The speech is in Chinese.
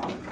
好。